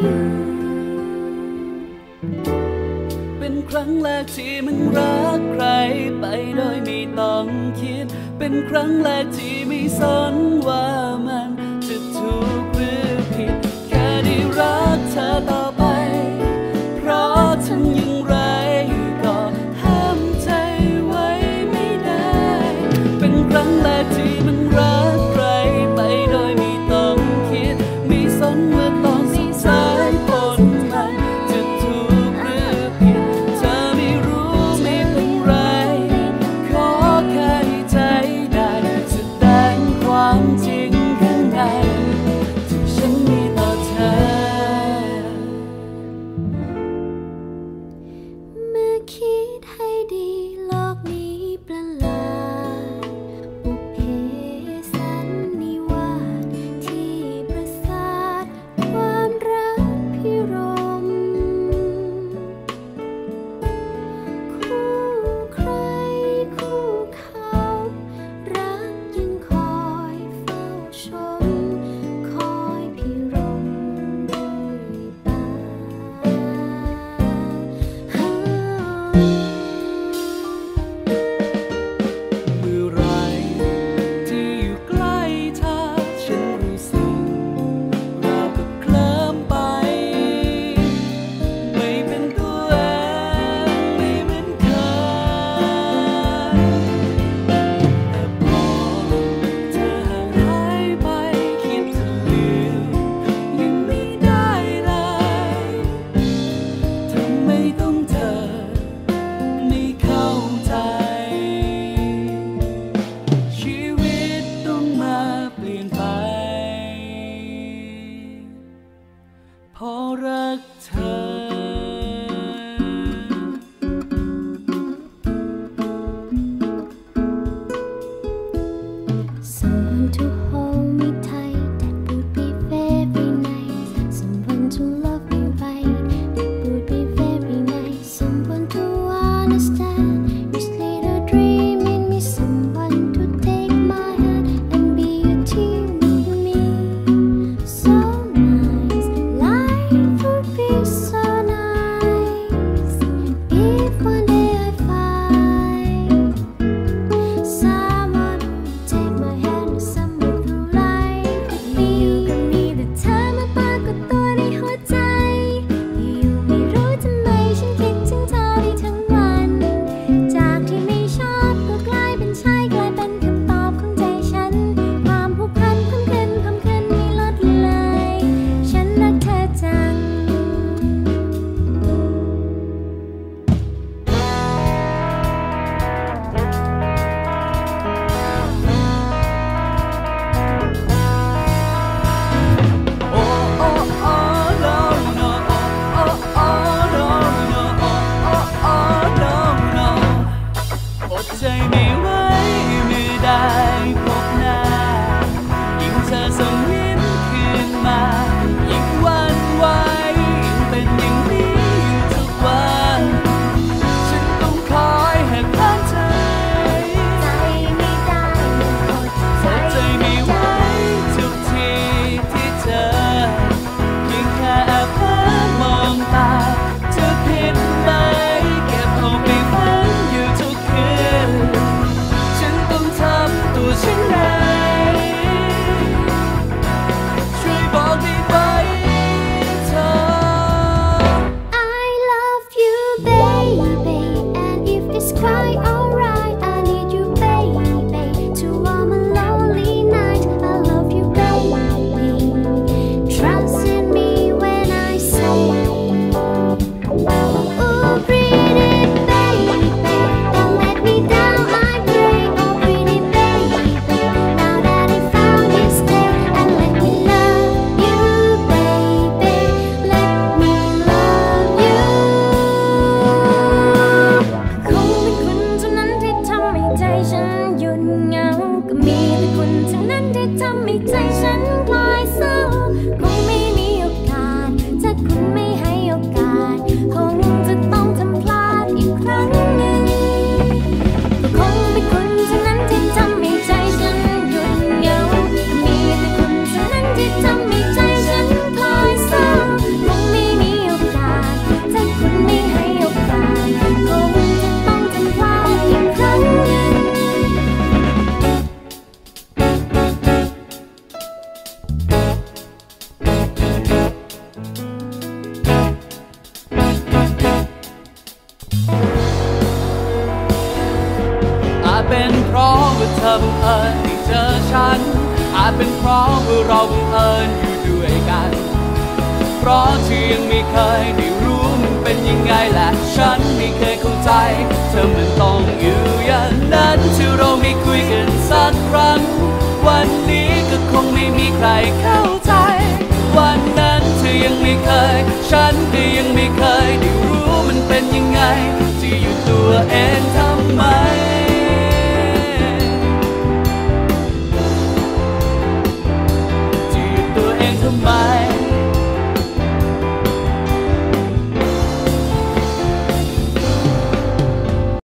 อยู่ เป็นครั้งแรกที่มันรักใครไปโดยไม่ต้องคิด เป็นครั้งแรกที่ไม่สนว่ามั เพราะว่าเธอบังเอิญที่เจอฉัน อาจเป็นเพราะว่าเราบังเอิญอยู่ด้วยกัน เพราะที่ยังไม่เคยได้รู้มันเป็นยังไงแหละฉันไม่เคยเข้าใจ เธอมันต้องอยู่อย่างนั้นที่เราไม่คุยกันสักครั้ง วันนี้ก็คงไม่มีใครเข้าใจ วันนั้นเธอยังไม่เคย ฉันก็ยังไม่เคยได้รู้มันเป็นยังไง ที่อยู่ตัวเอง